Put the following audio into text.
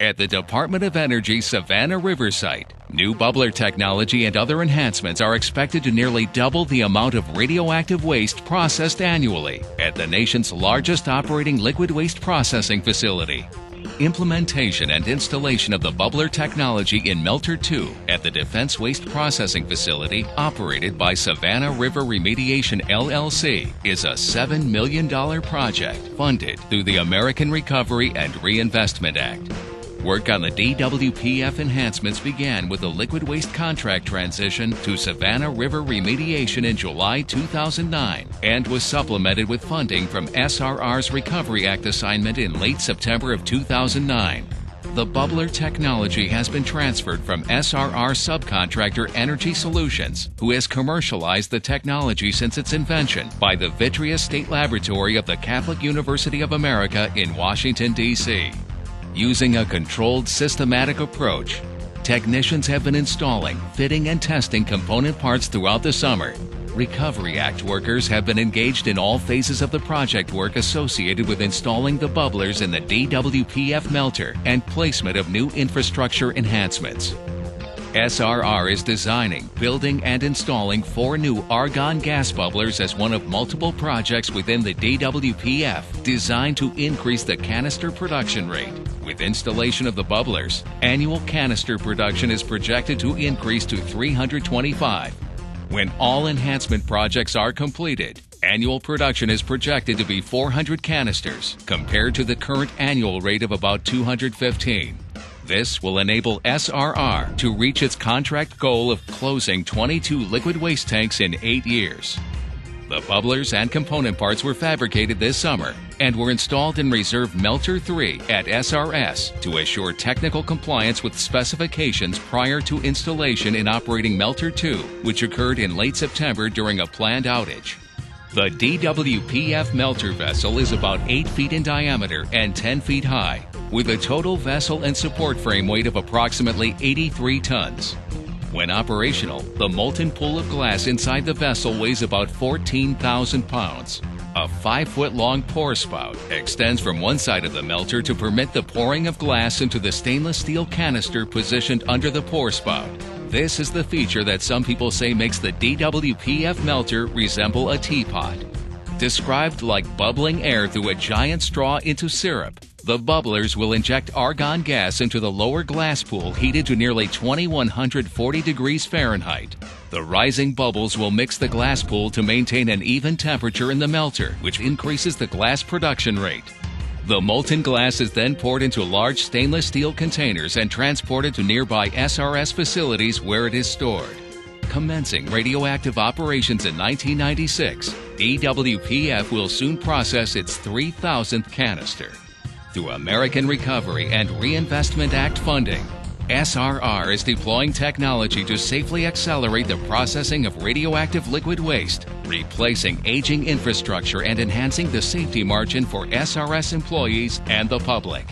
At the Department of Energy Savannah River site, new bubbler technology and other enhancements are expected to nearly double the amount of radioactive waste processed annually at the nation's largest operating liquid waste processing facility. Implementation and installation of the bubbler technology in Melter 2 at the Defense Waste Processing Facility operated by Savannah River Remediation LLC is a $7 million project funded through the American Recovery and Reinvestment Act. Work on the DWPF enhancements began with the liquid waste contract transition to Savannah River remediation in July 2009 and was supplemented with funding from SRR's Recovery Act assignment in late September of 2009. The bubbler technology has been transferred from SRR subcontractor Energy Solutions, who has commercialized the technology since its invention by the Vitreous State Laboratory of the Catholic University of America in Washington, D.C. Using a controlled, systematic approach, technicians have been installing, fitting, and testing component parts throughout the summer. Recovery Act workers have been engaged in all phases of the project work associated with installing the bubblers in the DWPF melter and placement of new infrastructure enhancements. SRR is designing, building, and installing four new argon gas bubblers as one of multiple projects within the DWPF designed to increase the canister production rate. With installation of the bubblers, annual canister production is projected to increase to 325. When all enhancement projects are completed, annual production is projected to be 400 canisters compared to the current annual rate of about 215. This will enable SRR to reach its contract goal of closing 22 liquid waste tanks in eight years. The bubblers and component parts were fabricated this summer and were installed in Reserve Melter 3 at SRS to assure technical compliance with specifications prior to installation in operating Melter 2, which occurred in late September during a planned outage. The DWPF melter vessel is about 8 feet in diameter and 10 feet high, with a total vessel and support frame weight of approximately 83 tons. When operational, the molten pool of glass inside the vessel weighs about 14,000 pounds. A 5 foot long pour spout extends from one side of the melter to permit the pouring of glass into the stainless steel canister positioned under the pour spout. This is the feature that some people say makes the DWPF melter resemble a teapot. Described like bubbling air through a giant straw into syrup, the bubblers will inject argon gas into the lower glass pool heated to nearly 2140 degrees Fahrenheit. The rising bubbles will mix the glass pool to maintain an even temperature in the melter, which increases the glass production rate. The molten glass is then poured into large stainless steel containers and transported to nearby SRS facilities where it is stored. Commencing radioactive operations in 1996, DWPF will soon process its 3,000th canister. Through American Recovery and Reinvestment Act funding, SRR is deploying technology to safely accelerate the processing of radioactive liquid waste, replacing aging infrastructure and enhancing the safety margin for SRS employees and the public.